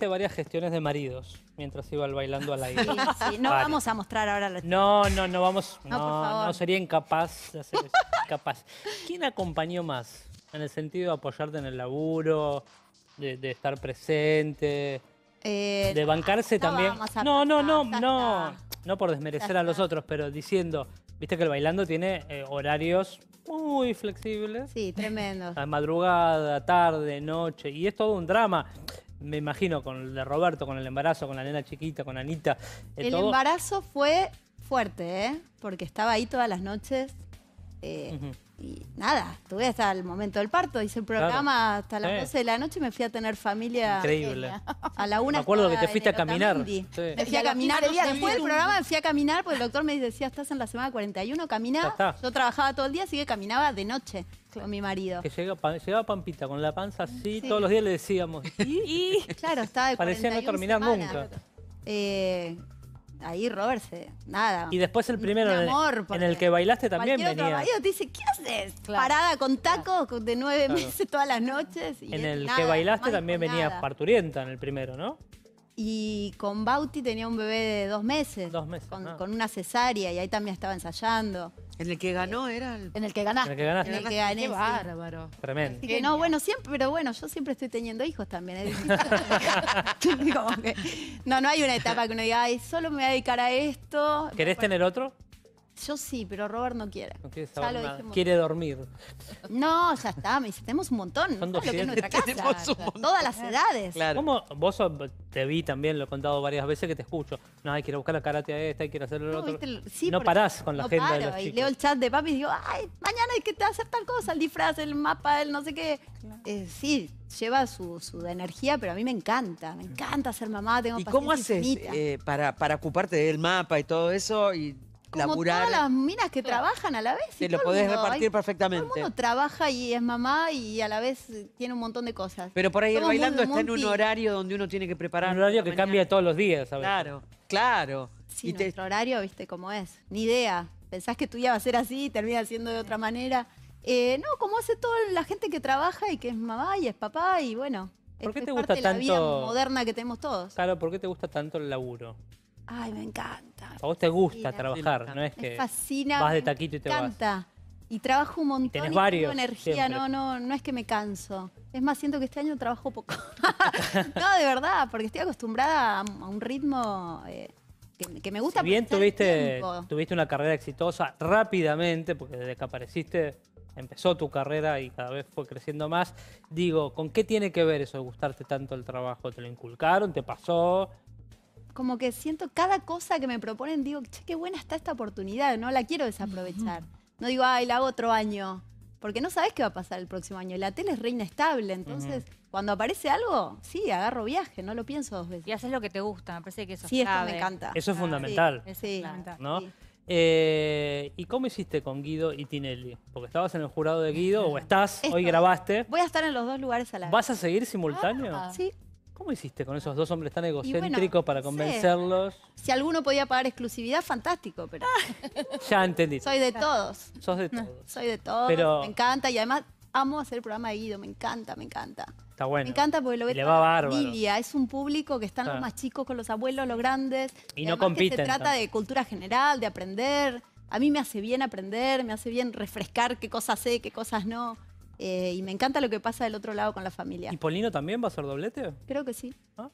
hiciste varias gestiones de maridos mientras iba al bailando al aire. Sí, sí, no Vale. vamos a mostrar ahora la No, no, no vamos. No, por No, favor. no sería incapaz de hacer eso. Incapaz. ¿Quién acompañó más? En el sentido de apoyarte en el laburo, de, de estar presente, Eh, de bancarse no también. vamos a No, no, no, no. No por desmerecer a los otros, pero diciendo, viste que el bailando tiene eh, horarios muy flexibles. Sí, tremendo. A madrugada, tarde, noche, y es todo un drama. Me imagino con el de Roberto, con el embarazo, con la nena chiquita, con Anita. eh, El todo- embarazo fue fuerte, ¿eh? Porque estaba ahí todas las noches. Eh. Y nada, estuve hasta el momento del parto, hice el programa hasta las Sí. 12 de la noche y me fui a tener familia. Increíble. A la una Me acuerdo que te fuiste a caminar. Sí. Me fui a caminar. 15 días Después del programa me fui a caminar porque el doctor me decía, estás en la semana 41, Ya caminá. está. Yo trabajaba todo el día, así que caminaba de noche con mi marido. Que llegaba Pampita con la panza así, Sí. todos los días le decíamos. ¿y? Y claro, estaba de Parecía no 41 terminar semanas. nunca. Eh, ahí Robert se, nada. Y después el primero en amor, en el que bailaste también otro venía. marido te dice, ¿qué haces? Claro. Parada con tacos de nueve Claro. meses todas las noches. Y En el nada, que bailaste también venía nada. parturienta en el primero, ¿no? Y con Bauti tenía un bebé de dos meses. Dos meses, Con, ah. con una cesárea y ahí también estaba ensayando. En el que ganó era el... En el que ganaste. En el que ganaste. En el que gané. Qué sí. bárbaro. Tremendo. Así que no, bueno, siempre, pero bueno, yo siempre estoy teniendo hijos también. es difícil. Como que- no, no hay una etapa que uno diga, ay, solo me voy a dedicar a esto. ¿Querés tener otro? Yo sí, pero Robert no quiere. No quiere Ya saber lo nada. dijimos. Quiere dormir. No, ya está, me dice, tenemos un montón. Son ¿sabes lo que es 200. nuestra casa? Tenemos un montón. Todas las edades. Claro. ¿Cómo? Vos te vi también, lo he contado varias veces que te escucho. No, hay que ir a buscar la karate a esta, hay que ir a hacer el No, otro. ¿viste? El- sí, no parás con la no agenda de los Y chicos. leo el chat de papi y digo, ay, mañana hay que hacer tal cosa, el disfraz, el mapa, el no sé qué. Eh, sí, lleva su, su energía, pero a mí me encanta. Me encanta ser mamá, tengo ¿Y cómo haces eh, para, para ocuparte del mapa y todo eso y Como laburar? todas las minas que trabajan a la vez. Te y lo podés mundo, repartir hay- perfectamente. Todo el mundo trabaja y es mamá y a la vez tiene un montón de cosas. Pero por ahí el muy bailando está en un horario donde uno tiene que preparar. Un horario que cambia todos los días, ¿sabes? Claro, claro. Sí, Y te- nuestro horario, viste cómo es. Ni idea. Pensás que tu día va a ser así y termina siendo de otra manera. Eh, no, como hace toda la gente que trabaja y que es mamá y es papá y bueno. ¿Por es- qué es te parte gusta de la vida moderna que tenemos todos. Claro, ¿por qué te gusta tanto el laburo? Ay, me encanta. A vos te gusta Fascina. trabajar, Sí, no es Me que fascina. vas de me taquito y te vas. encanta. Y trabajo un montón tenés y varios, tengo energía. siempre. No, no, no es que me canso. Es más, siento que este año trabajo poco. no, de verdad, porque estoy acostumbrada a, a un ritmo eh, que, que me gusta. Si bien tuviste, tuviste una carrera exitosa rápidamente, porque desde que apareciste empezó tu carrera y cada vez fue creciendo más, digo, ¿con qué tiene que ver eso de gustarte tanto el trabajo? ¿Te lo inculcaron? ¿Te pasó? Como que siento cada cosa que me proponen, digo, che, qué buena está esta oportunidad, no la quiero desaprovechar. No digo, ay, la hago otro año, porque no sabes qué va a pasar el próximo año. La tele es re inestable, entonces cuando aparece algo, sí, agarro viaje, no lo pienso dos Y veces. haces lo que te gusta, me parece que eso Sí, es esto me encanta. Eso es Ah, fundamental, Eso Sí. es fundamental. ¿no? Sí. Eh, ¿Y cómo hiciste con Guido y Tinelli? Porque estabas en el jurado de Guido, o estás, hoy grabaste. Voy a estar en los dos lugares a la vez. ¿Vas a seguir simultáneo? Ah. Sí. ¿Cómo hiciste con esos dos hombres tan bueno, egocéntricos para no sé. convencerlos? Si alguno podía pagar exclusividad, fantástico, pero Ya entendí. soy de todos. Sos de todos. Soy de todos. Pero- Me encanta y además amo hacer el programa de Guido, me encanta, me encanta. Está bueno. Me encanta porque lo ve Y toda la familia. Es un público que están Claro. los más chicos con los abuelos, los grandes. Y no además que compiten Se trata de cultura general, de aprender. A mí me hace bien aprender, me hace bien refrescar qué cosas sé, qué cosas no. Eh, y me encanta lo que pasa del otro lado con la familia. ¿Y Polino también va a ser doblete? Creo que sí. ¿Ah?